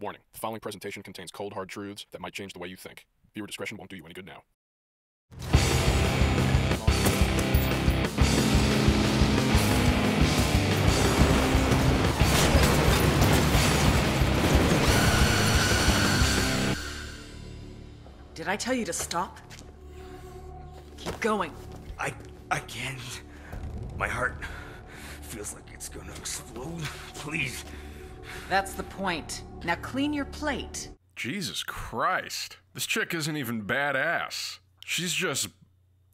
Warning the following presentation contains cold, hard truths that might change the way you think. Viewer discretion won't do you any good now. Did I tell you to stop? Keep going. I I can't. My heart feels like it's gonna explode. Please. That's the point. Now clean your plate. Jesus Christ. This chick isn't even badass. She's just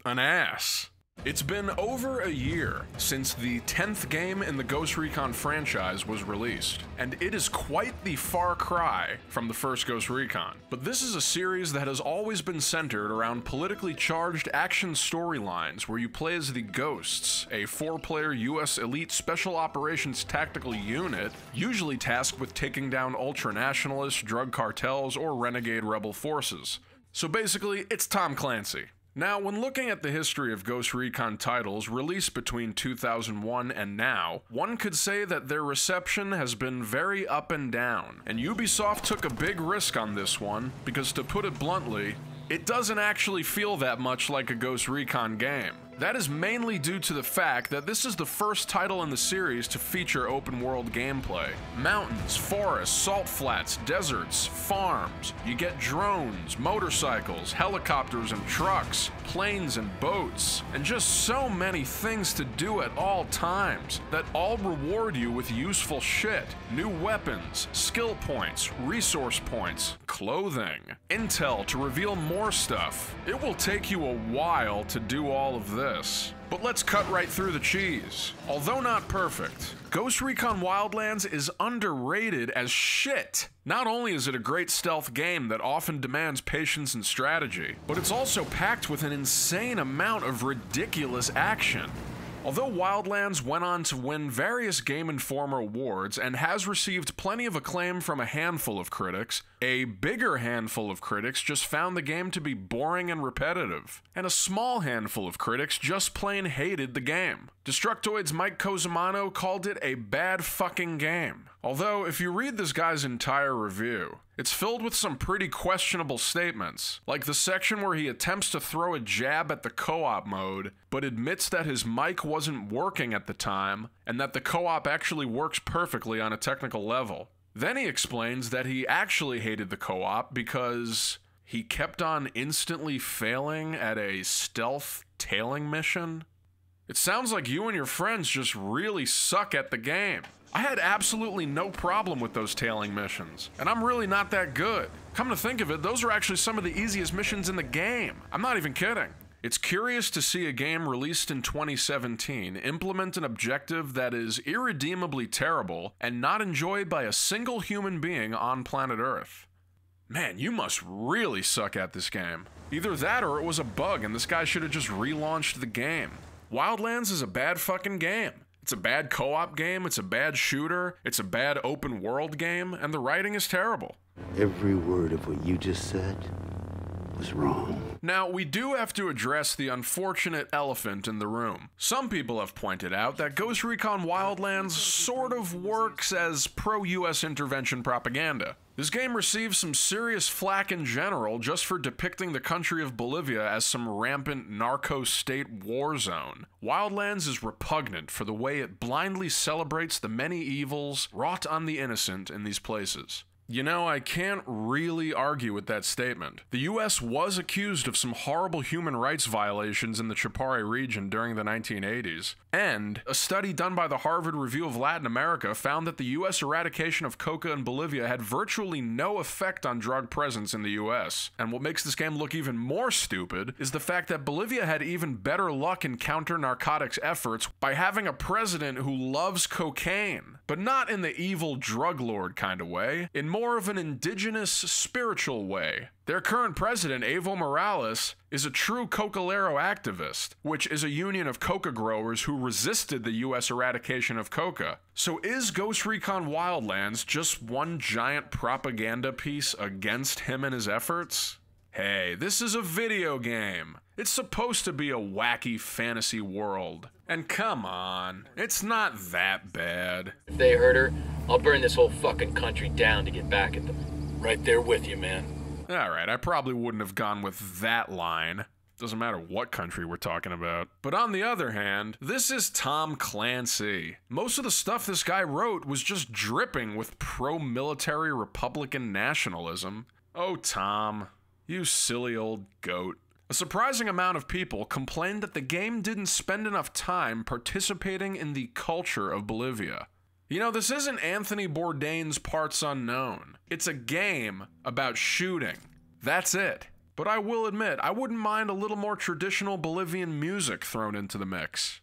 an ass. It's been over a year since the 10th game in the Ghost Recon franchise was released, and it is quite the far cry from the first Ghost Recon. But this is a series that has always been centered around politically charged action storylines where you play as the Ghosts, a four player US elite special operations tactical unit, usually tasked with taking down ultranationalist, drug cartels, or renegade rebel forces. So basically, it's Tom Clancy. Now, when looking at the history of Ghost Recon titles released between 2001 and now, one could say that their reception has been very up and down, and Ubisoft took a big risk on this one, because to put it bluntly, it doesn't actually feel that much like a Ghost Recon game. That is mainly due to the fact that this is the first title in the series to feature open world gameplay. Mountains, forests, salt flats, deserts, farms. You get drones, motorcycles, helicopters and trucks, planes and boats, and just so many things to do at all times that all reward you with useful shit. New weapons, skill points, resource points, clothing, intel to reveal more stuff. It will take you a while to do all of this this. But let's cut right through the cheese. Although not perfect, Ghost Recon Wildlands is underrated as shit. Not only is it a great stealth game that often demands patience and strategy, but it's also packed with an insane amount of ridiculous action. Although Wildlands went on to win various Game Informer awards and has received plenty of acclaim from a handful of critics, a bigger handful of critics just found the game to be boring and repetitive, and a small handful of critics just plain hated the game. Destructoid's Mike Cosimano called it a bad fucking game. Although, if you read this guy's entire review, it's filled with some pretty questionable statements, like the section where he attempts to throw a jab at the co op mode, but admits that his mic wasn't working at the time, and that the co op actually works perfectly on a technical level. Then he explains that he actually hated the co op because he kept on instantly failing at a stealth tailing mission. It sounds like you and your friends just really suck at the game. I had absolutely no problem with those tailing missions, and I'm really not that good. Come to think of it, those are actually some of the easiest missions in the game. I'm not even kidding. It's curious to see a game released in 2017 implement an objective that is irredeemably terrible and not enjoyed by a single human being on planet Earth. Man, you must really suck at this game. Either that or it was a bug and this guy should have just relaunched the game. Wildlands is a bad fucking game. It's a bad co op game, it's a bad shooter, it's a bad open world game, and the writing is terrible. Every word of what you just said was wrong. Now, we do have to address the unfortunate elephant in the room. Some people have pointed out that Ghost Recon Wildlands sort of works as pro US intervention propaganda. This game receives some serious flack in general just for depicting the country of Bolivia as some rampant narco state war zone. Wildlands is repugnant for the way it blindly celebrates the many evils wrought on the innocent in these places. You know, I can't really argue with that statement. The US was accused of some horrible human rights violations in the Chapare region during the 1980s, and a study done by the Harvard Review of Latin America found that the US eradication of coca in Bolivia had virtually no effect on drug presence in the US. And what makes this game look even more stupid is the fact that Bolivia had even better luck in counter narcotics efforts by having a president who loves cocaine, but not in the evil drug lord kind of way. In more of an indigenous, spiritual way. Their current president, Evo Morales, is a true Cocalero activist, which is a union of coca growers who resisted the US eradication of coca. So is Ghost Recon Wildlands just one giant propaganda piece against him and his efforts? Hey, this is a video game. It's supposed to be a wacky fantasy world. And come on, it's not that bad. If they hurt her, I'll burn this whole fucking country down to get back at them. Right there with you, man. Alright, I probably wouldn't have gone with that line. Doesn't matter what country we're talking about. But on the other hand, this is Tom Clancy. Most of the stuff this guy wrote was just dripping with pro military Republican nationalism. Oh, Tom, you silly old goat. A surprising amount of people complained that the game didn't spend enough time participating in the culture of Bolivia. You know, this isn't Anthony Bourdain's Parts Unknown. It's a game about shooting. That's it. But I will admit, I wouldn't mind a little more traditional Bolivian music thrown into the mix.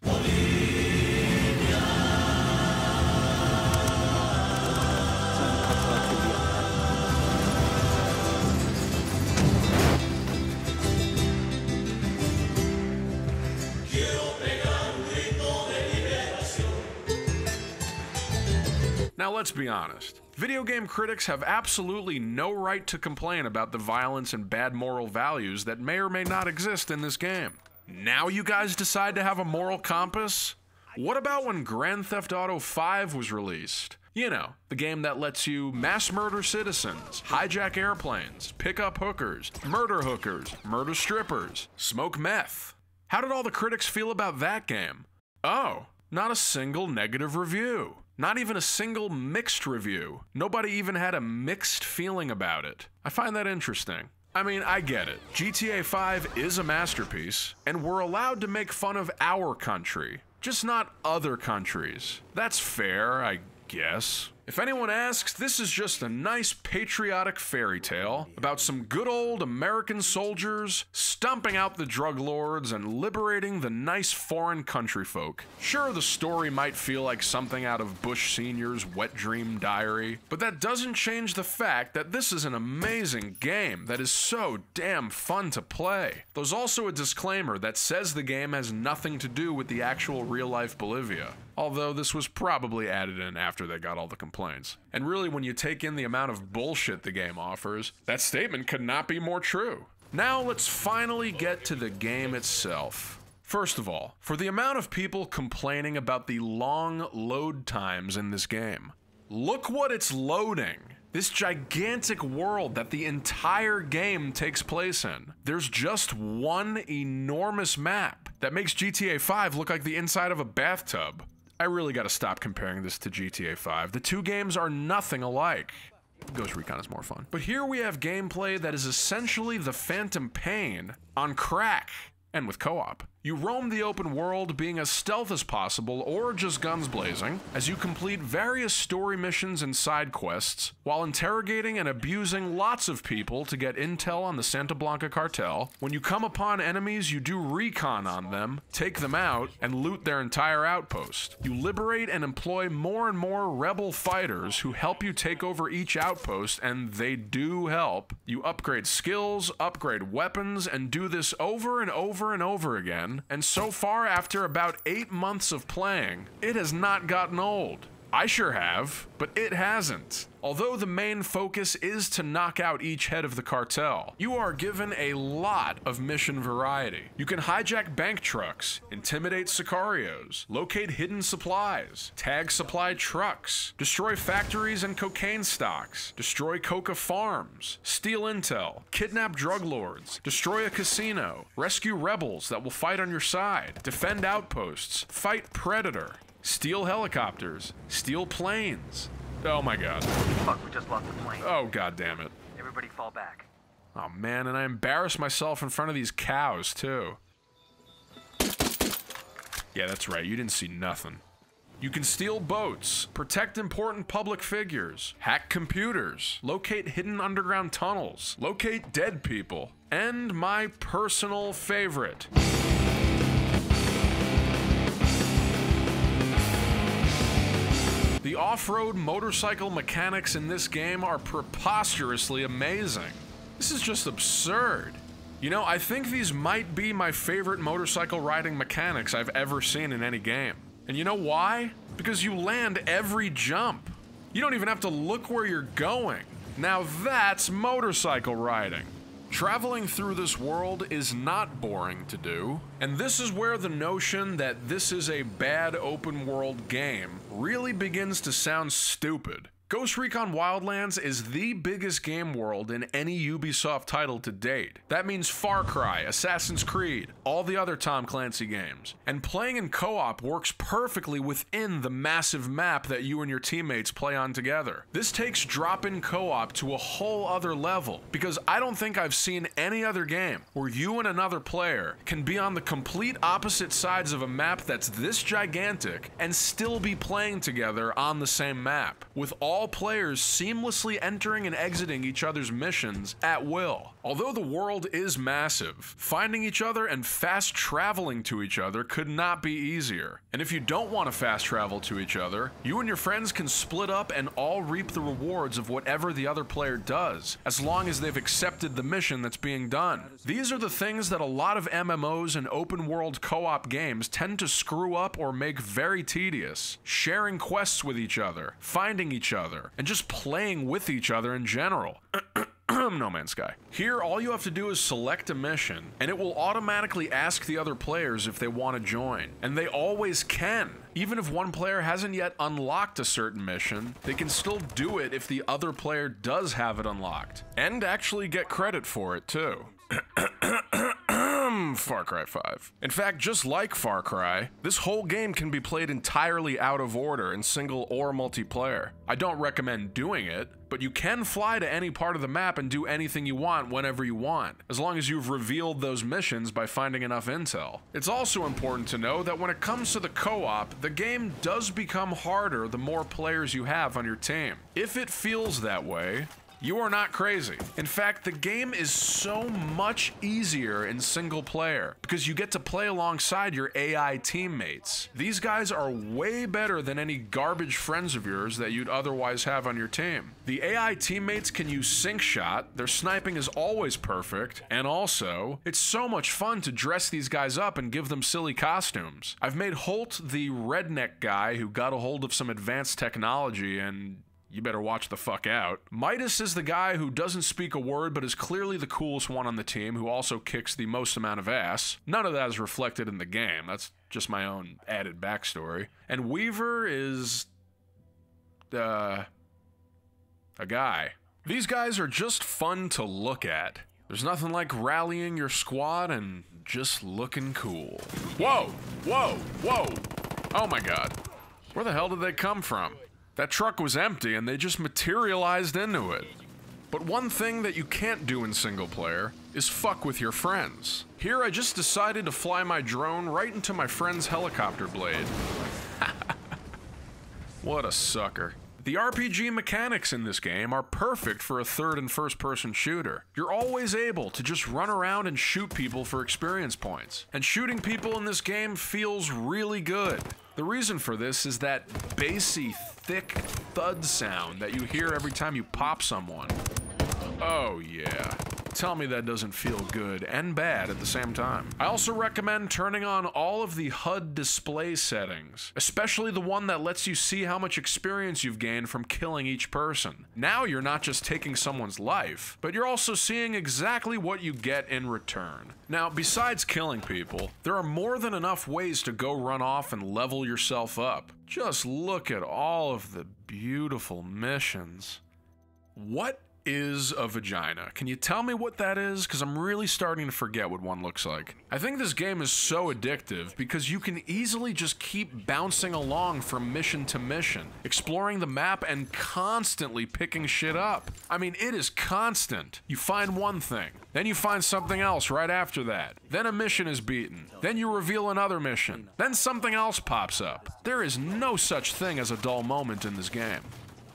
Now, let's be honest. Video game critics have absolutely no right to complain about the violence and bad moral values that may or may not exist in this game. Now you guys decide to have a moral compass? What about when Grand Theft Auto 5 was released? You know, the game that lets you mass murder citizens, hijack airplanes, pick up hookers, murder hookers, murder strippers, smoke meth. How did all the critics feel about that game? Oh, not a single negative review. Not even a single mixed review. Nobody even had a mixed feeling about it. I find that interesting. I mean, I get it. GTA 5 is a masterpiece, and we're allowed to make fun of our country, just not other countries. That's fair, I guess. If anyone asks, this is just a nice patriotic fairy tale about some good old American soldiers stomping out the drug lords and liberating the nice foreign country folk. Sure, the story might feel like something out of Bush Sr.'s wet dream diary, but that doesn't change the fact that this is an amazing game that is so damn fun to play. There's also a disclaimer that says the game has nothing to do with the actual real life Bolivia although this was probably added in after they got all the complaints. And really, when you take in the amount of bullshit the game offers, that statement could not be more true. Now let's finally get to the game itself. First of all, for the amount of people complaining about the long load times in this game, look what it's loading. This gigantic world that the entire game takes place in. There's just one enormous map that makes GTA 5 look like the inside of a bathtub. I really gotta stop comparing this to GTA 5. The two games are nothing alike. Ghost Recon is more fun. But here we have gameplay that is essentially the Phantom Pain on crack and with co-op. You roam the open world being as stealth as possible or just guns blazing as you complete various story missions and side quests while interrogating and abusing lots of people to get intel on the Santa Blanca cartel. When you come upon enemies, you do recon on them, take them out, and loot their entire outpost. You liberate and employ more and more rebel fighters who help you take over each outpost, and they do help. You upgrade skills, upgrade weapons, and do this over and over and over again and so far, after about eight months of playing, it has not gotten old. I sure have, but it hasn't. Although the main focus is to knock out each head of the cartel, you are given a lot of mission variety. You can hijack bank trucks, intimidate sicarios, locate hidden supplies, tag supply trucks, destroy factories and cocaine stocks, destroy coca farms, steal intel, kidnap drug lords, destroy a casino, rescue rebels that will fight on your side, defend outposts, fight predator, steal helicopters, steal planes, Oh my god. Fuck, we just lost the plane. Oh god damn it. Everybody fall back. Oh man, and I embarrassed myself in front of these cows too. Yeah, that's right, you didn't see nothing. You can steal boats, protect important public figures, hack computers, locate hidden underground tunnels, locate dead people, and my personal favorite. The off-road motorcycle mechanics in this game are preposterously amazing. This is just absurd. You know, I think these might be my favorite motorcycle riding mechanics I've ever seen in any game. And you know why? Because you land every jump. You don't even have to look where you're going. Now that's motorcycle riding. Traveling through this world is not boring to do, and this is where the notion that this is a bad open world game really begins to sound stupid. Ghost Recon Wildlands is the biggest game world in any Ubisoft title to date. That means Far Cry, Assassin's Creed, all the other Tom Clancy games. And playing in co op works perfectly within the massive map that you and your teammates play on together. This takes drop in co op to a whole other level because I don't think I've seen any other game where you and another player can be on the complete opposite sides of a map that's this gigantic and still be playing together on the same map, with all players seamlessly entering and exiting each other's missions at will. Although the world is massive, finding each other and fast traveling to each other could not be easier. And if you don't want to fast travel to each other, you and your friends can split up and all reap the rewards of whatever the other player does, as long as they've accepted the mission that's being done. These are the things that a lot of MMOs and open world co op games tend to screw up or make very tedious. Sharing quests with each other, finding each other, and just playing with each other in general. no Man's Sky. Here, all you have to do is select a mission, and it will automatically ask the other players if they want to join. And they always can. Even if one player hasn't yet unlocked a certain mission, they can still do it if the other player does have it unlocked. And actually get credit for it, too. Far Cry 5. In fact, just like Far Cry, this whole game can be played entirely out of order in single or multiplayer. I don't recommend doing it, but you can fly to any part of the map and do anything you want whenever you want, as long as you've revealed those missions by finding enough intel. It's also important to know that when it comes to the co-op, the game does become harder the more players you have on your team. If it feels that way, you are not crazy. In fact, the game is so much easier in single player because you get to play alongside your AI teammates. These guys are way better than any garbage friends of yours that you'd otherwise have on your team. The AI teammates can use sync shot, their sniping is always perfect, and also, it's so much fun to dress these guys up and give them silly costumes. I've made Holt the redneck guy who got a hold of some advanced technology and you better watch the fuck out. Midas is the guy who doesn't speak a word but is clearly the coolest one on the team who also kicks the most amount of ass. None of that is reflected in the game. That's just my own added backstory. And Weaver is. uh. a guy. These guys are just fun to look at. There's nothing like rallying your squad and just looking cool. Whoa! Whoa! Whoa! Oh my god. Where the hell did they come from? That truck was empty and they just materialized into it. But one thing that you can't do in single player is fuck with your friends. Here I just decided to fly my drone right into my friend's helicopter blade. what a sucker. The RPG mechanics in this game are perfect for a third and first person shooter. You're always able to just run around and shoot people for experience points. And shooting people in this game feels really good. The reason for this is that bassy, thick thud sound that you hear every time you pop someone. Oh yeah. Tell me that doesn't feel good and bad at the same time. I also recommend turning on all of the HUD display settings, especially the one that lets you see how much experience you've gained from killing each person. Now you're not just taking someone's life, but you're also seeing exactly what you get in return. Now, besides killing people, there are more than enough ways to go run off and level yourself up. Just look at all of the beautiful missions. What is a vagina. Can you tell me what that is? Because I'm really starting to forget what one looks like. I think this game is so addictive because you can easily just keep bouncing along from mission to mission, exploring the map and constantly picking shit up. I mean, it is constant. You find one thing, then you find something else right after that. Then a mission is beaten. Then you reveal another mission. Then something else pops up. There is no such thing as a dull moment in this game.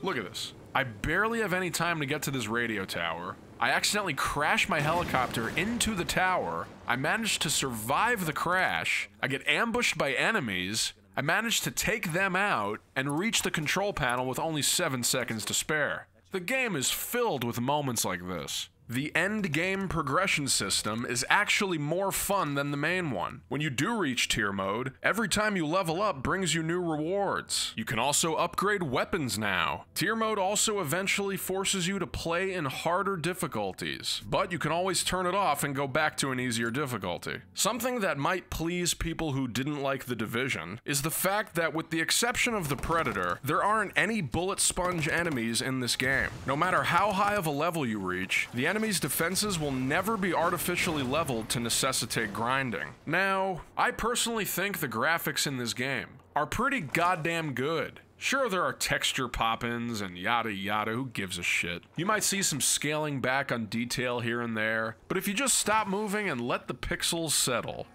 Look at this. I barely have any time to get to this radio tower. I accidentally crash my helicopter into the tower. I manage to survive the crash. I get ambushed by enemies. I manage to take them out and reach the control panel with only 7 seconds to spare. The game is filled with moments like this. The end game progression system is actually more fun than the main one. When you do reach tier mode, every time you level up brings you new rewards. You can also upgrade weapons now. Tier mode also eventually forces you to play in harder difficulties, but you can always turn it off and go back to an easier difficulty. Something that might please people who didn't like The Division is the fact that with the exception of the Predator, there aren't any bullet sponge enemies in this game. No matter how high of a level you reach, the enemy's defenses will never be artificially leveled to necessitate grinding. Now, I personally think the graphics in this game are pretty goddamn good. Sure, there are texture pop ins and yada yada, who gives a shit? You might see some scaling back on detail here and there, but if you just stop moving and let the pixels settle,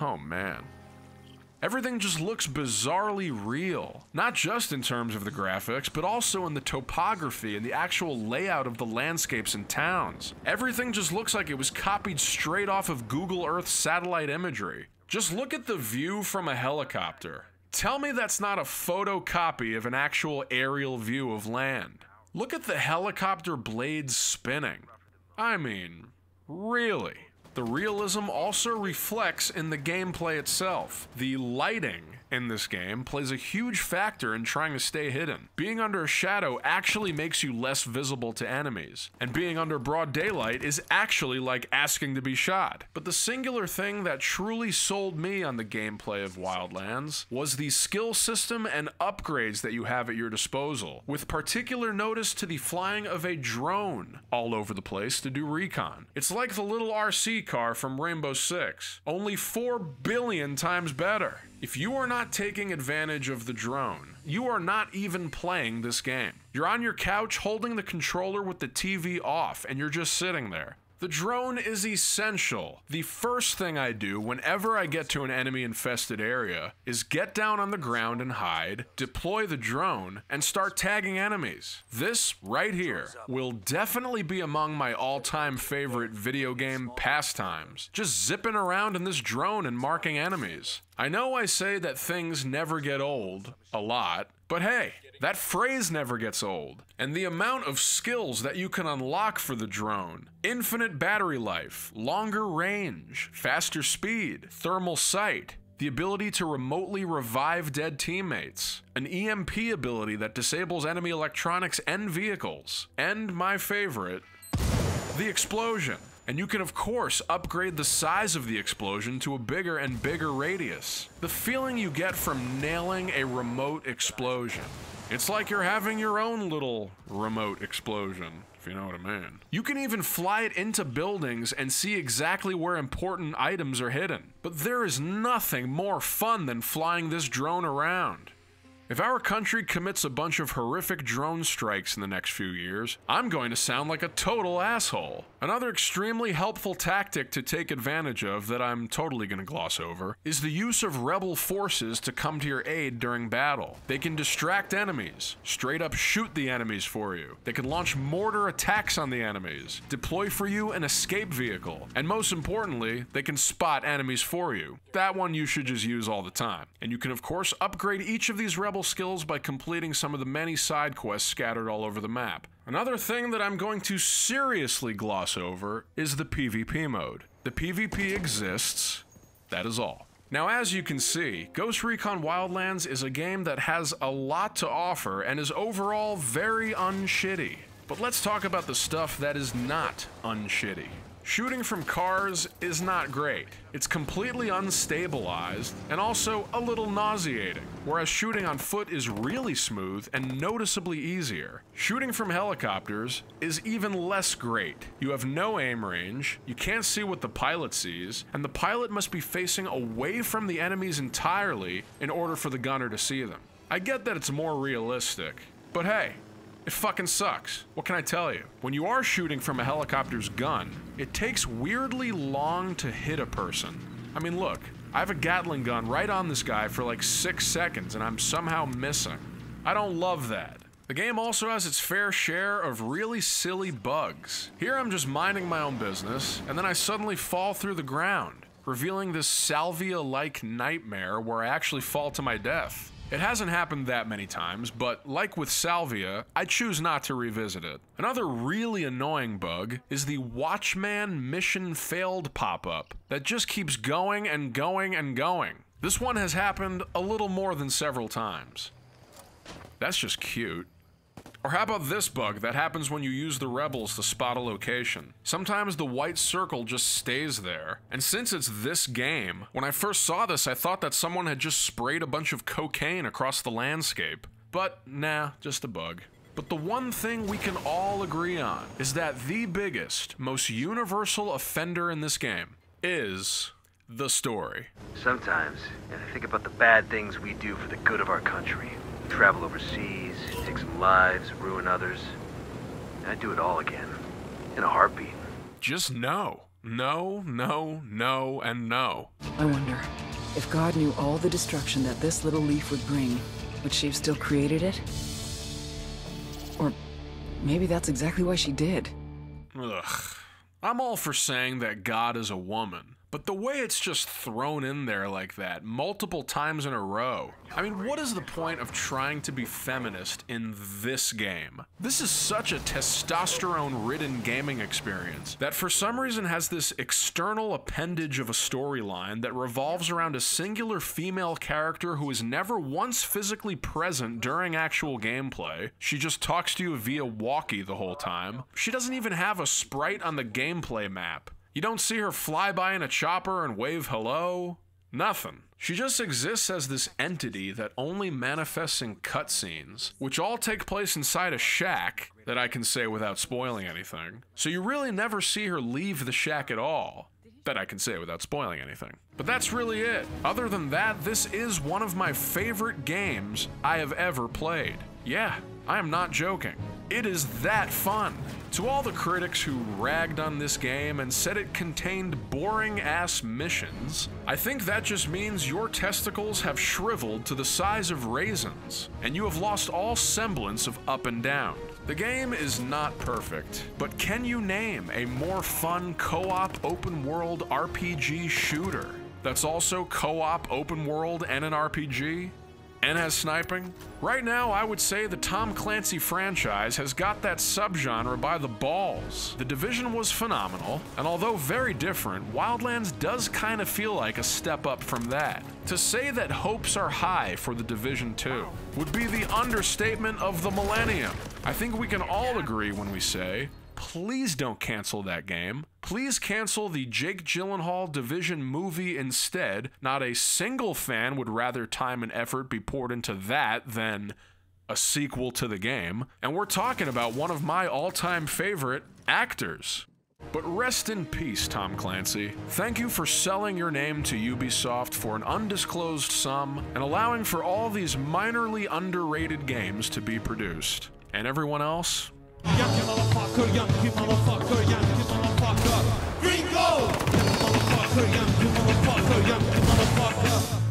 oh man. Everything just looks bizarrely real. Not just in terms of the graphics, but also in the topography and the actual layout of the landscapes and towns. Everything just looks like it was copied straight off of Google Earth satellite imagery. Just look at the view from a helicopter. Tell me that's not a photocopy of an actual aerial view of land. Look at the helicopter blades spinning. I mean, really? The realism also reflects in the gameplay itself. The lighting in this game plays a huge factor in trying to stay hidden. Being under a shadow actually makes you less visible to enemies, and being under broad daylight is actually like asking to be shot. But the singular thing that truly sold me on the gameplay of Wildlands was the skill system and upgrades that you have at your disposal, with particular notice to the flying of a drone all over the place to do recon. It's like the little RC car from Rainbow Six, only 4 billion times better. If you are not taking advantage of the drone, you are not even playing this game. You're on your couch holding the controller with the TV off, and you're just sitting there. The drone is essential. The first thing I do whenever I get to an enemy infested area is get down on the ground and hide, deploy the drone, and start tagging enemies. This right here will definitely be among my all time favorite video game pastimes. Just zipping around in this drone and marking enemies. I know I say that things never get old a lot, but hey, that phrase never gets old. And the amount of skills that you can unlock for the drone infinite battery life, longer range, faster speed, thermal sight. The ability to remotely revive dead teammates, an EMP ability that disables enemy electronics and vehicles, and my favorite, the explosion. And you can, of course, upgrade the size of the explosion to a bigger and bigger radius. The feeling you get from nailing a remote explosion. It's like you're having your own little remote explosion, if you know what I mean. You can even fly it into buildings and see exactly where important items are hidden. But there is nothing more fun than flying this drone around. If our country commits a bunch of horrific drone strikes in the next few years, I'm going to sound like a total asshole. Another extremely helpful tactic to take advantage of that I'm totally going to gloss over is the use of rebel forces to come to your aid during battle. They can distract enemies, straight up shoot the enemies for you. They can launch mortar attacks on the enemies, deploy for you an escape vehicle, and most importantly, they can spot enemies for you. That one you should just use all the time. And you can of course upgrade each of these rebel skills by completing some of the many side quests scattered all over the map. Another thing that I'm going to seriously gloss over is the PvP mode. The PvP exists, that is all. Now, as you can see, Ghost Recon Wildlands is a game that has a lot to offer and is overall very unshitty. But let's talk about the stuff that is not unshitty. Shooting from cars is not great. It's completely unstabilized and also a little nauseating, whereas shooting on foot is really smooth and noticeably easier. Shooting from helicopters is even less great. You have no aim range, you can't see what the pilot sees, and the pilot must be facing away from the enemies entirely in order for the gunner to see them. I get that it's more realistic, but hey, it fucking sucks. What can I tell you? When you are shooting from a helicopter's gun, it takes weirdly long to hit a person. I mean, look, I have a Gatling gun right on this guy for like six seconds and I'm somehow missing. I don't love that. The game also has its fair share of really silly bugs. Here I'm just minding my own business, and then I suddenly fall through the ground, revealing this salvia like nightmare where I actually fall to my death. It hasn't happened that many times, but like with Salvia, I choose not to revisit it. Another really annoying bug is the Watchman mission failed pop up that just keeps going and going and going. This one has happened a little more than several times. That's just cute. Or how about this bug that happens when you use the rebels to spot a location? Sometimes the white circle just stays there. And since it's this game, when I first saw this, I thought that someone had just sprayed a bunch of cocaine across the landscape. But nah, just a bug. But the one thing we can all agree on is that the biggest, most universal offender in this game is the story. Sometimes, and I think about the bad things we do for the good of our country. Travel overseas, take some lives, ruin others. And I'd do it all again. In a heartbeat. Just no. No, no, no, and no. I wonder if God knew all the destruction that this little leaf would bring, would she have still created it? Or maybe that's exactly why she did. Ugh. I'm all for saying that God is a woman, but the way it's just thrown in there like that, multiple times in a row. I mean, what is the point of trying to be feminist in this game? This is such a testosterone ridden gaming experience that for some reason has this external appendage of a storyline that revolves around a singular female character who is never once physically present during actual gameplay. She just talks to you via walkie the whole time. She doesn't even have a sprite on the gameplay map. You don't see her fly by in a chopper and wave hello. Nothing. She just exists as this entity that only manifests in cutscenes, which all take place inside a shack that I can say without spoiling anything. So you really never see her leave the shack at all. That I can say without spoiling anything. But that's really it. Other than that, this is one of my favorite games I have ever played. Yeah, I am not joking. It is that fun. To all the critics who ragged on this game and said it contained boring ass missions, I think that just means your testicles have shriveled to the size of raisins, and you have lost all semblance of up and down. The game is not perfect, but can you name a more fun co op open world RPG shooter that's also co op open world and an RPG? And has sniping? Right now, I would say the Tom Clancy franchise has got that subgenre by the balls. The Division was phenomenal, and although very different, Wildlands does kind of feel like a step up from that. To say that hopes are high for the Division 2 would be the understatement of the millennium. I think we can all agree when we say please don't cancel that game. Please cancel the Jake Gyllenhaal Division movie instead. Not a single fan would rather time and effort be poured into that than a sequel to the game. And we're talking about one of my all time favorite actors. But rest in peace, Tom Clancy. Thank you for selling your name to Ubisoft for an undisclosed sum and allowing for all these minorly underrated games to be produced. And everyone else, Yankee motherfucker, Yankee motherfucker, Yankee motherfucker. Gringo! Yankee motherfucker, Yankee motherfucker, Yankee motherfucker.